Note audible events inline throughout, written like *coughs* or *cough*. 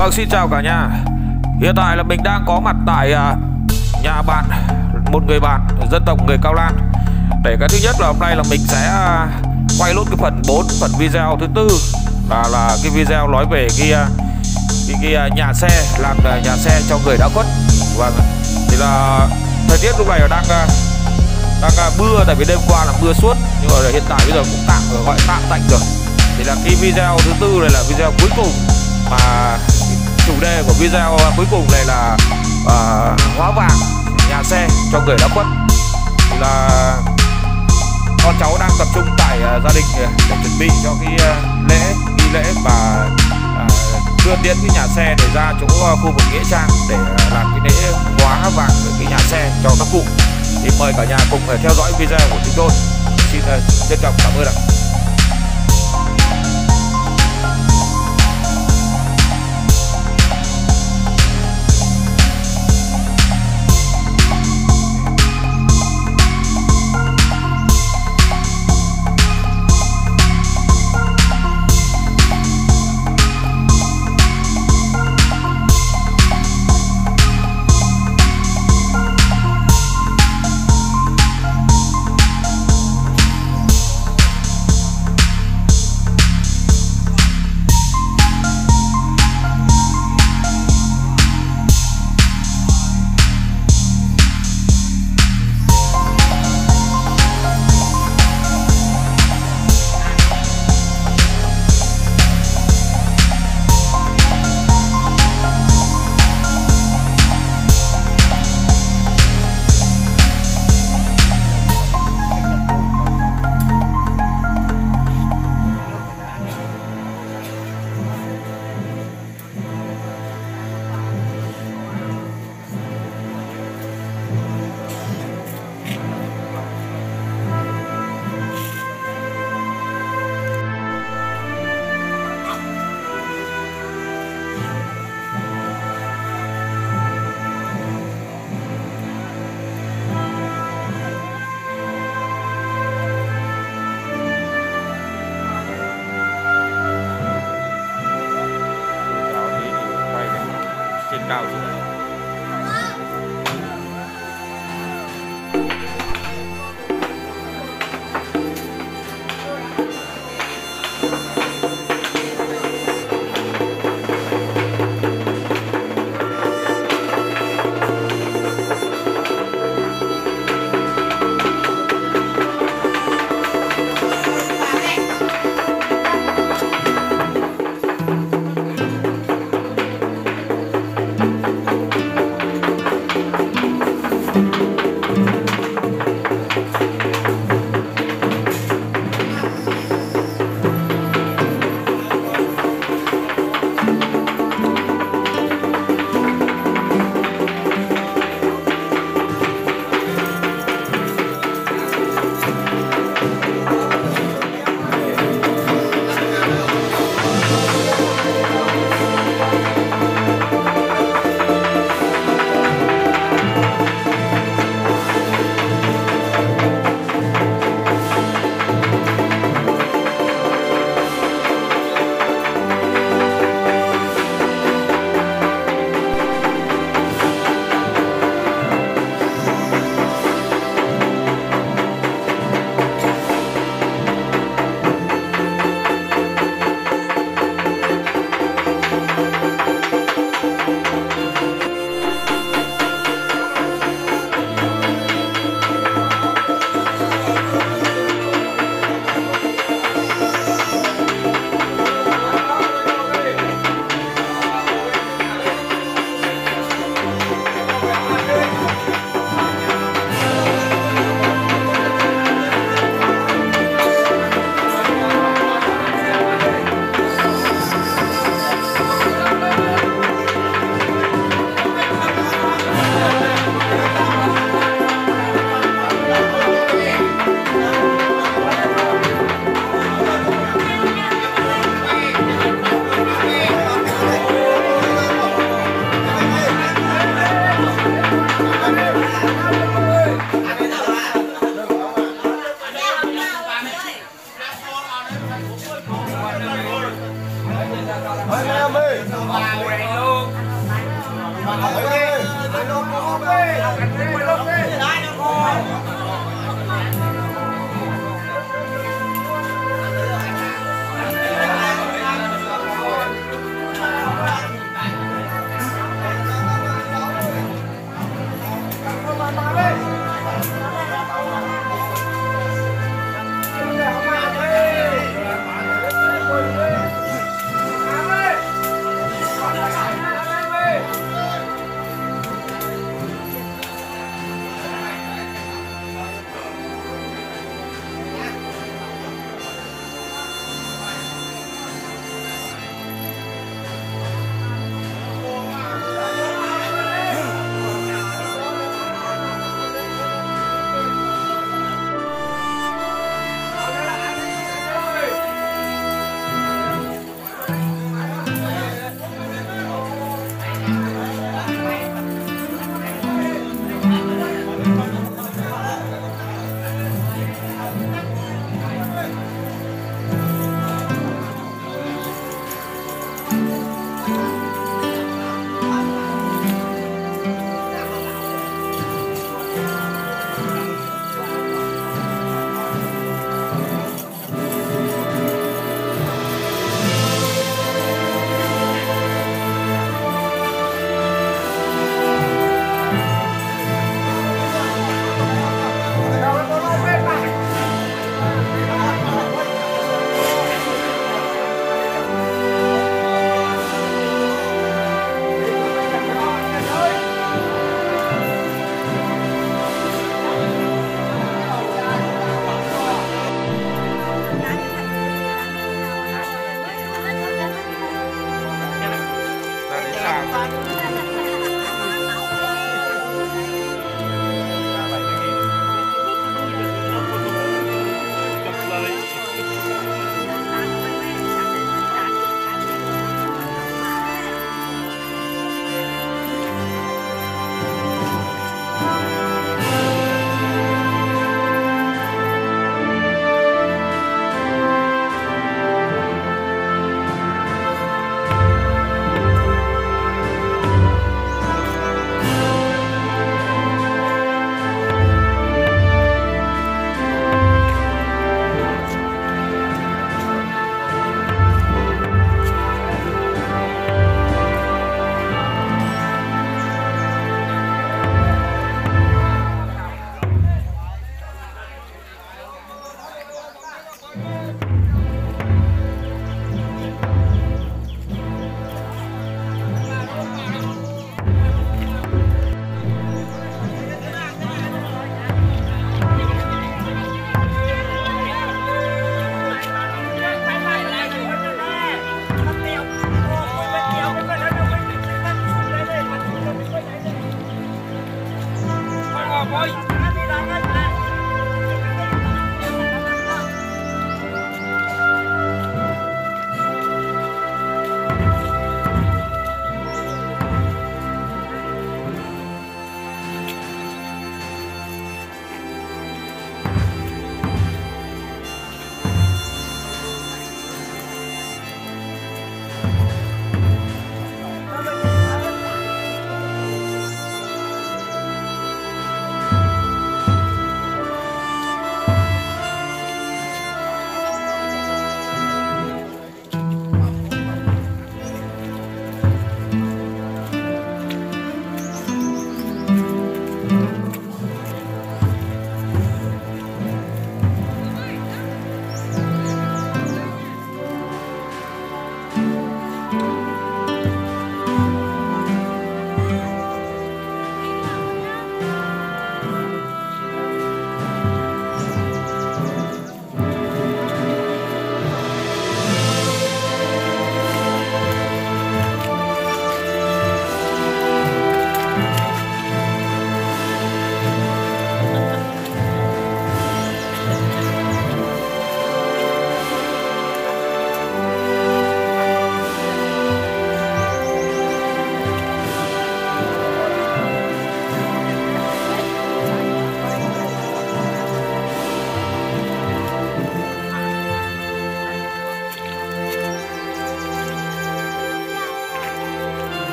Vâng xin chào cả nhà. Hiện tại là mình đang có mặt tại à, nhà bạn Một người bạn dân tộc người Cao Lan. Để cái thứ nhất là hôm nay là mình sẽ à, quay lốt cái phần 4 Phần video thứ tư. Là là cái video nói về cái à, cái, cái nhà xe làm nhà xe cho người đã khuất. Vâng Thì là thời tiết lúc này là đang đang mưa tại vì đêm qua là mưa suốt. Nhưng mà hiện tại bây giờ cũng tạm gọi tạm tạnh rồi. Thì là cái video thứ tư này là video cuối cùng mà chủ đề của video à, cuối cùng này là à, hóa vàng nhà xe cho người đã khuất. Thì là con cháu đang tập trung tại uh, gia đình để chuẩn bị cho cái uh, lễ nghi lễ và uh, đưa tiến cái nhà xe để ra chỗ uh, khu vực nghĩa trang để uh, làm cái lễ hóa vàng cái nhà xe cho các cụ. Thì mời cả nhà cùng uh, theo dõi video của chúng tôi. Xin uh, trân trọng cảm ơn ạ.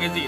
Cái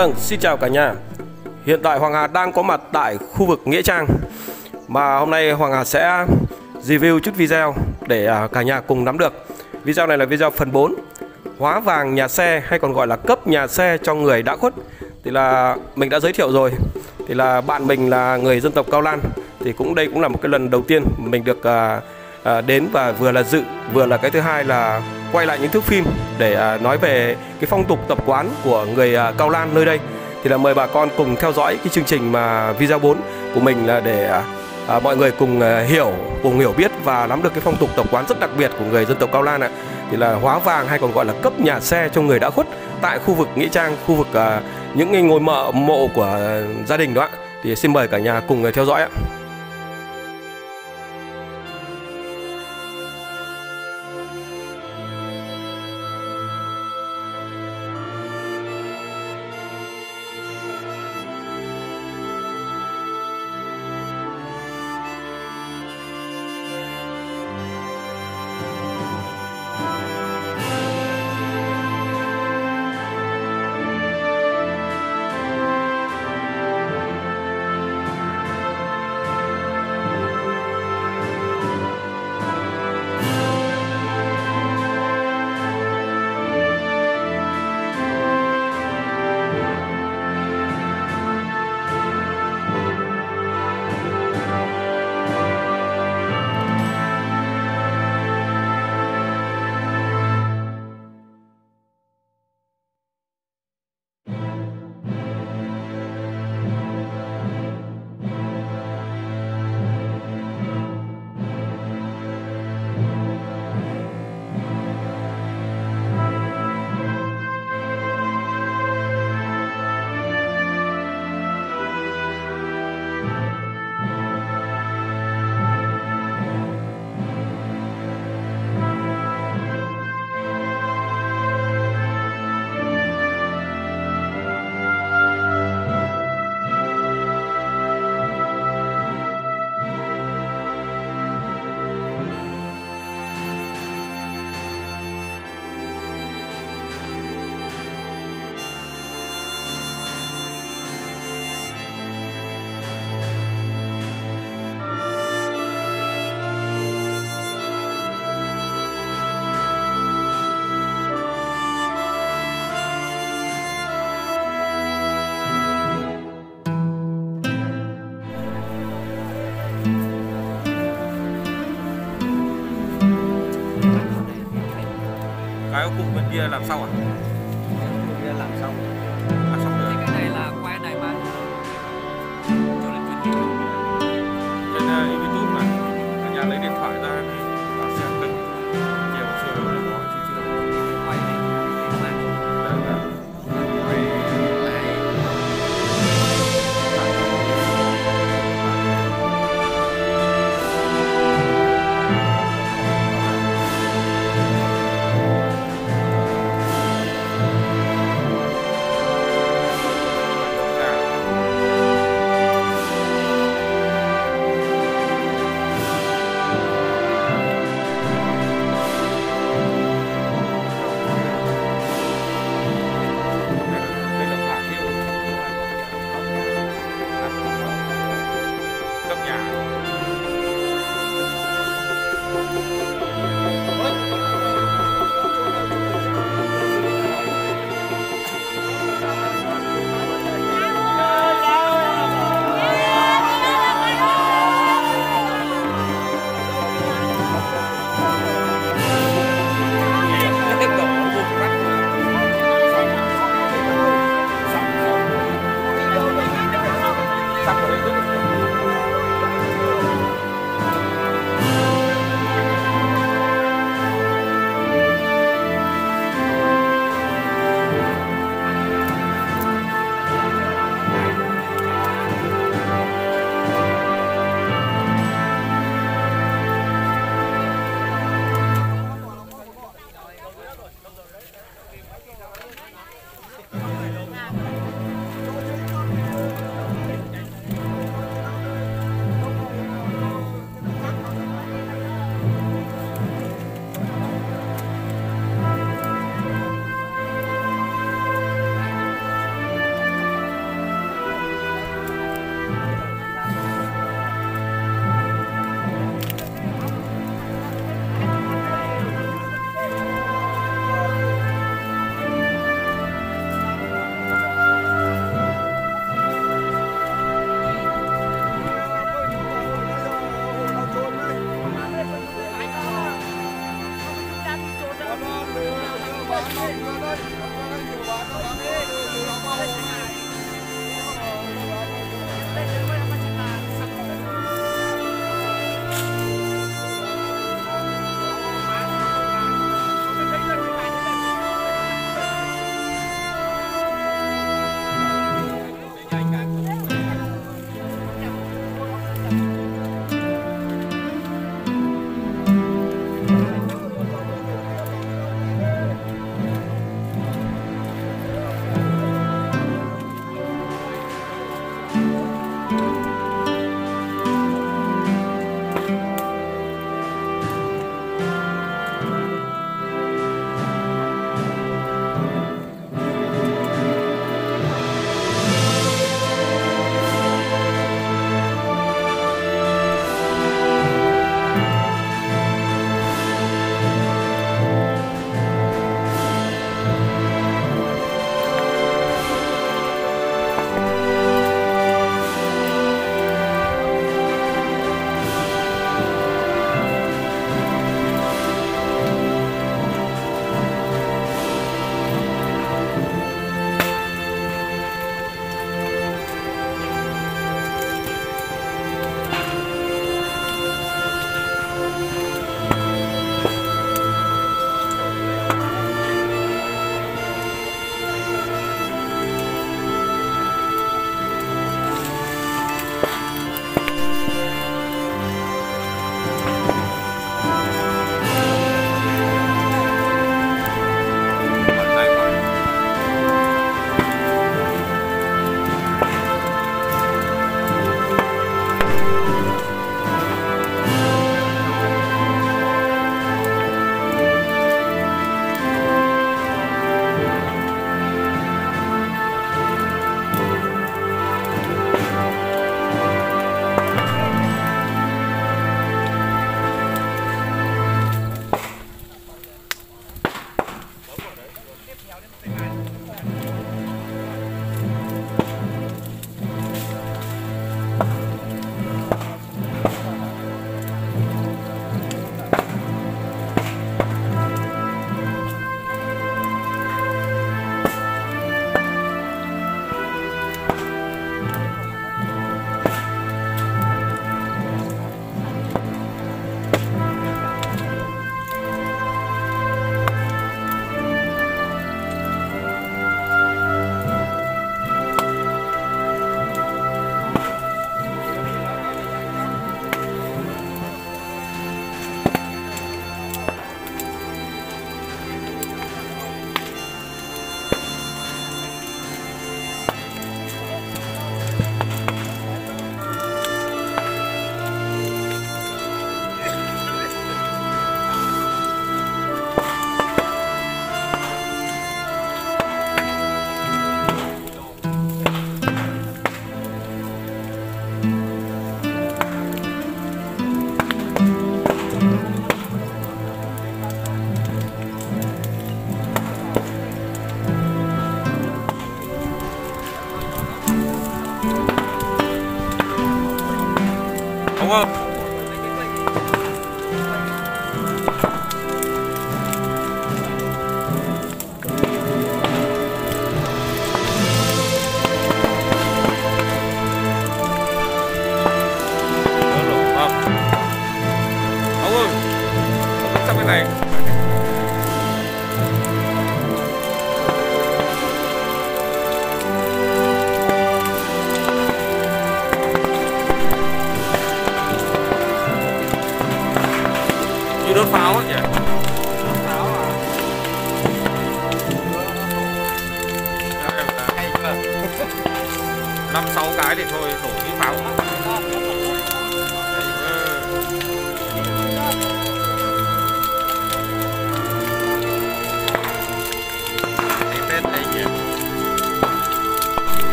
Vâng, xin chào cả nhà. Hiện tại Hoàng Hà đang có mặt tại khu vực Nghĩa Trang. Mà hôm nay Hoàng Hà sẽ review chút video để à, cả nhà cùng nắm được. Video này là video phần 4 Hóa vàng nhà xe hay còn gọi là cấp nhà xe cho người đã khuất. Thì là mình đã giới thiệu rồi. Thì là bạn mình là người dân tộc Cao Lan. Thì cũng đây cũng là một cái lần đầu tiên mình được à, à, đến và vừa là dự Vừa là cái thứ hai là quay lại những thước phim để à, nói về cái phong tục tập quán của người à, Cao Lan nơi đây. Thì là mời bà con cùng theo dõi cái chương trình mà video 4 của mình là để à, à, mọi người cùng à, hiểu cùng hiểu biết và nắm được cái phong tục tập quán rất đặc biệt của người dân tộc Cao Lan ạ. Thì là hóa vàng hay còn gọi là cấp nhà xe cho người đã khuất tại khu vực nghĩa trang khu vực à, những ngôi mộ mộ của gia đình đó ạ. Thì xin mời cả nhà cùng theo dõi ạ. cái của cụ bên kia làm sau à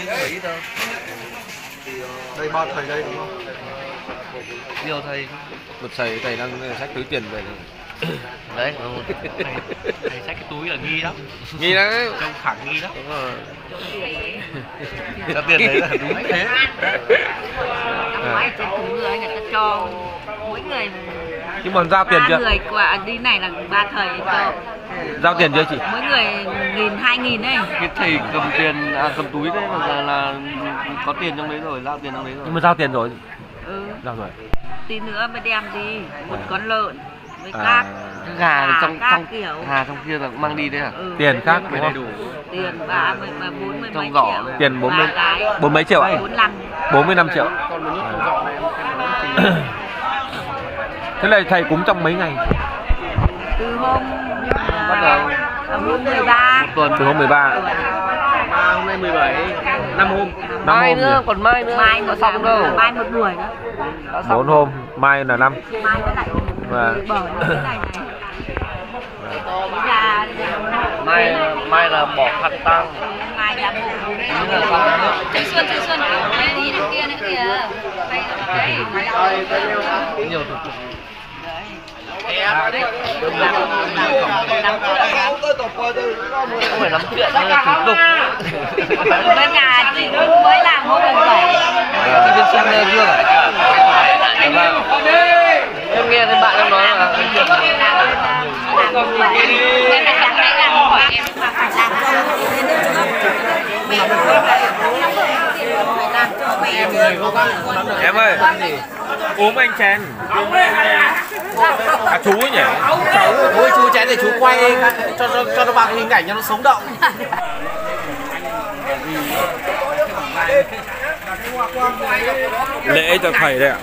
chứ không phải ít đâu đây ba thầy đây đúng không? Nhiều thầy. Một thầy thầy đang sách túi tiền về *coughs* đấy. Thầy xách cái túi là nghi lắm. Nghi đấy trông khẳng nghi lắm. Đúng rồi. Ra tiền đấy là đúng thế. *laughs* Ngoái trên người người ta cho mỗi người nhưng mà giao tiền ba chưa? người quả đi này là ba thầy cho giao tiền chưa chị? Mỗi người nghìn hai nghìn đấy cái thầy cầm tiền à, cầm túi đấy mà là, là có tiền trong đấy rồi giao tiền trong đấy rồi. Nhưng mà giao tiền rồi. Ừ. Giao rồi. Tí nữa mới đem đi một con lợn với À. các Cái gà thì trong các trong kiểu. gà trong kia là cũng mang đi đấy à? Ừ. tiền khác đúng không? tiền ba mươi bốn mươi Trong mấy giỏ. triệu. Tiền bốn mươi- bốn mấy triệu ạ? bốn lăm. 45 triệu. Thế này thầy cúng trong mấy ngày? Từ hôm Bắt đầu. à, hôm mười ba. Một tuần từ hôm 13 hôm nay 17 năm hôm. Năm mai hôm nữa gì? còn mai nữa. Mai có xong đâu. Mai một buổi nữa. Bốn hôm mai là năm. Mai mới lại Và- cái mai mai là bỏ khăn tăng mai là Chị Xuân, chị Xuân, đi đằng kia nữa kìa. Nhiều thủ tục không phải lắm chuyện đâu là thủ tục Bên nhà chị mới làm hôm mùng bảy. Chị bên sinh ờ, dương. Em nghe thấy bạn em nói là Em là sáng em mà phải làm cho em ơi uống anh chén à chú ấy nhỉ ôi chú chén để chú quay cho cho, cho nó bằng hình ảnh cho nó sống động lễ cho thầy đây ạ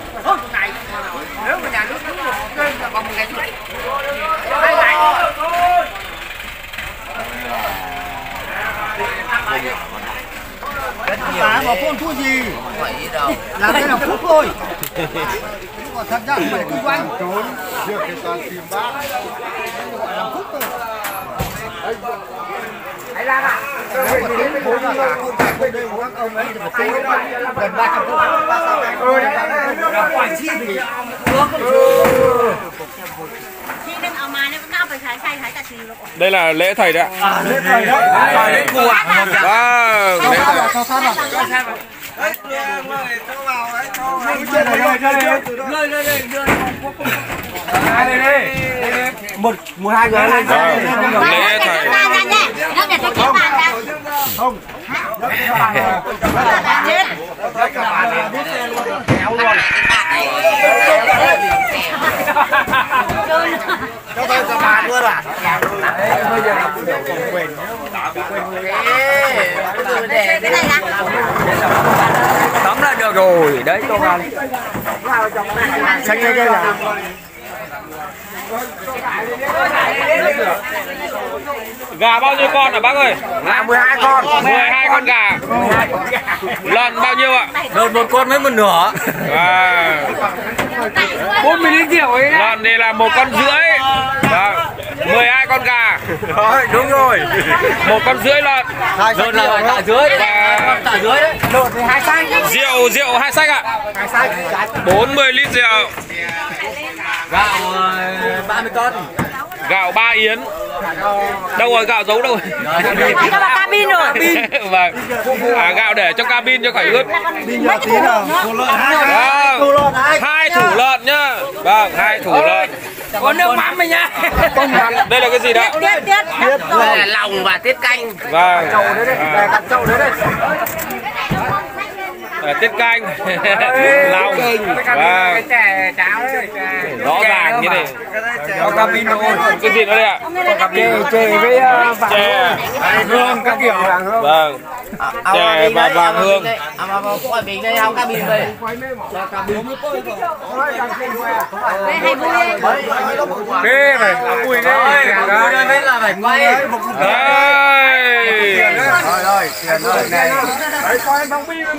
Tá, mà con thua gì? Làm cái nào phúc thôi. *laughs* Còn thật ra không phải kinh doanh. Trốn, việc người ta tìm bác. Làm phúc thôi. Hãy ra ạ. Nếu mà tiến bốn là cả con bạc bên đây của các ông ấy thì phải tính gần ba trăm phút. Ừ, đấy, quản chi thì đây là lễ thầy đấy ạ lên thầy đấy. Thầy đấy cụ ạ. vâng lễ thầy Cho một một hai người. Lên lễ thầy Ra ra nhé. Nó để cho cái bàn ra. không luôn cho tôi cả bàn luôn à bây giờ là quyền Cái này là rồi. Đấy tôi ăn xanh đây là gà bao nhiêu con hả bác ơi? Là 12 con. 12 con gà. Lợn bao nhiêu ạ? Lợn một con với một nửa. À, 40 lít rượu ấy. Lợn thì là một con rưỡi. Vâng 12 con gà. Rồi đúng rồi. Một con rưỡi lợn. Lợn là tạ dưới. Và tạ dưới đấy. Lợn thì hai xanh rượu rượu hai sách ạ. Hai xanh 40 lít rượu gạo 30 cân gạo ba yến. Đâu rồi gạo giấu đâu rồi? Cho vào cabin rồi. *laughs* vâng. À, gạo để trong cabin cho khỏi ướt. Đi nhờ tí nào thủ lợn hai vâng. Thủ lợn nhá. vâng hai thủ lợn. Có nước mắm mày nhá. Đây là cái gì đó? Tiết tiết. đây là lòng và tiết canh. Vâng. Trâu đấy đấy để cắt trâu đấy đấy tiết canh. Lòng *laughs* vâng. rõ ràng như này có cabin thôi cái gì nữa đây ạ. Chè chè với vàng chè hương. Các kiểu. vâng. Chè và vàng hương à đây về ghê này vui ghê đây là phải quay đây rồi rồi tiền ơi này đấy coi phong bi với